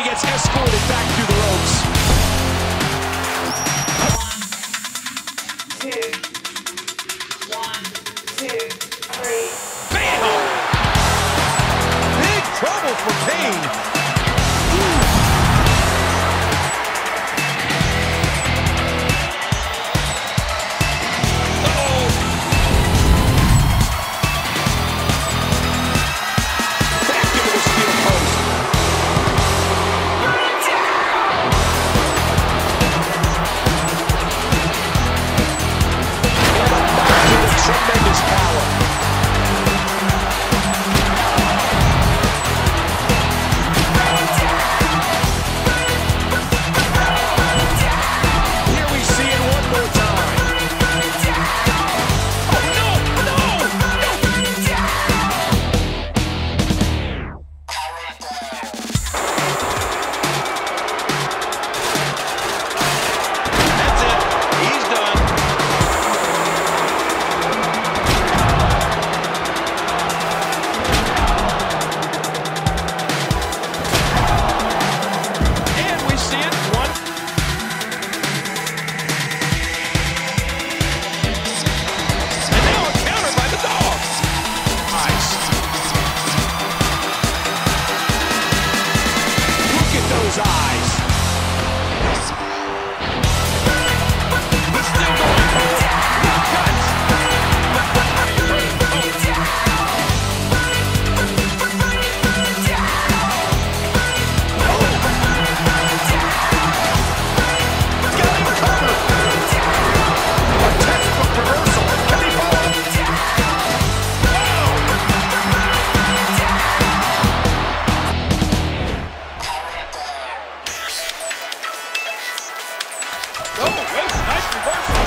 he gets escorted back through the Nice reversal.